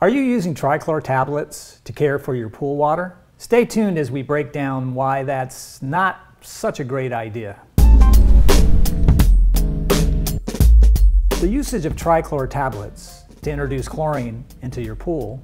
Are you using trichlor tablets to care for your pool water? Stay tuned as we break down why that's not such a great idea. The usage of trichlor tablets to introduce chlorine into your pool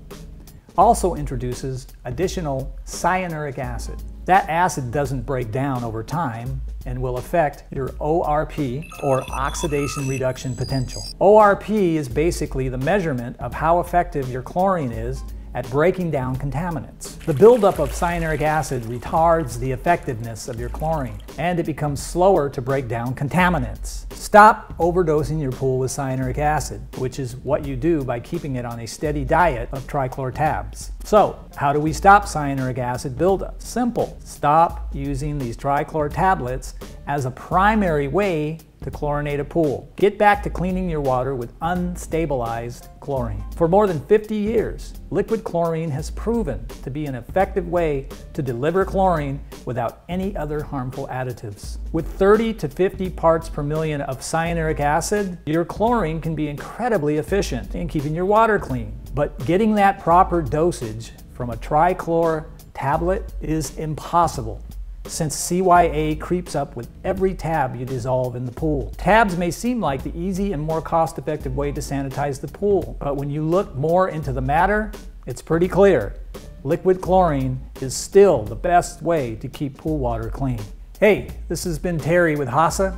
also introduces additional cyanuric acid. That acid doesn't break down over time and will affect your ORP, or oxidation reduction potential. ORP is basically the measurement of how effective your chlorine is at breaking down contaminants. The buildup of cyanuric acid retards the effectiveness of your chlorine, and it becomes slower to break down contaminants. Stop overdosing your pool with cyanuric acid, which is what you do by keeping it on a steady diet of trichlor tabs. So, how do we stop cyanuric acid buildup? Simple. Stop using these trichlor tablets as a primary way to chlorinate a pool. Get back to cleaning your water with unstabilized chlorine. For more than 50 years, liquid chlorine has proven to be an effective way to deliver chlorine without any other harmful additives. With 30 to 50 parts per million of cyanuric acid, your chlorine can be incredibly efficient in keeping your water clean. But getting that proper dosage from a trichlor tablet is impossible since CYA creeps up with every tab you dissolve in the pool. Tabs may seem like the easy and more cost-effective way to sanitize the pool, but when you look more into the matter, it's pretty clear. Liquid chlorine is still the best way to keep pool water clean. Hey, this has been Terry with HASA.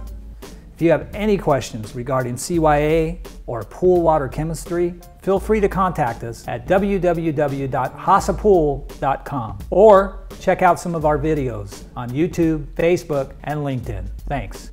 If you have any questions regarding CYA or pool water chemistry, feel free to contact us at www.hasapool.com or check out some of our videos on YouTube, Facebook, and LinkedIn. Thanks.